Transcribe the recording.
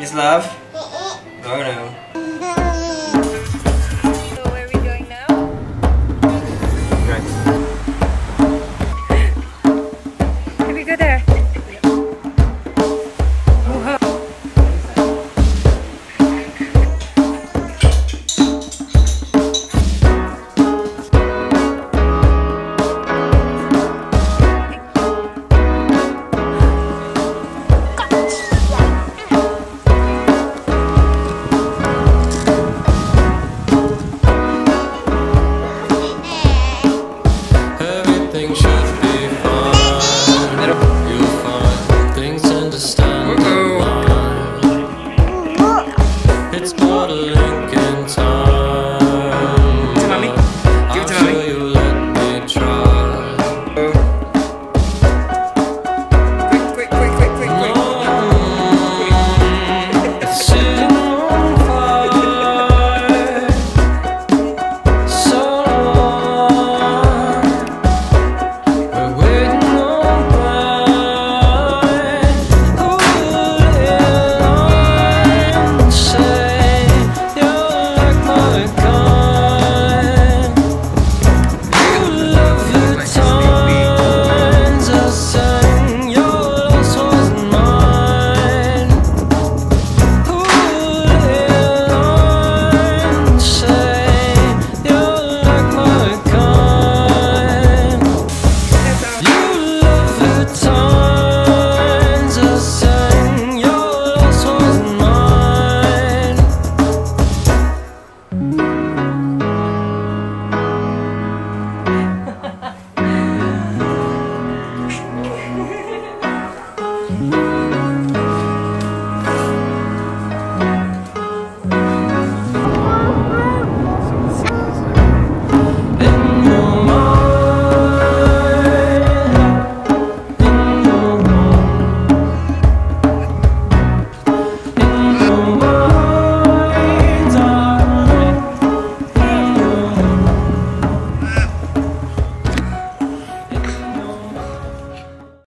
Miss Love? Oh no.